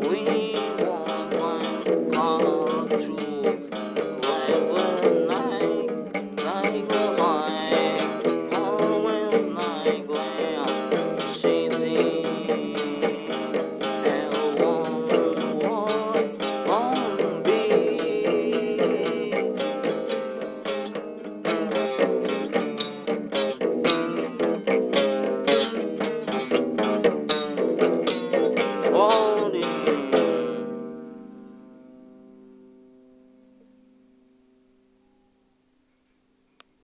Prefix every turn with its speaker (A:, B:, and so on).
A: We.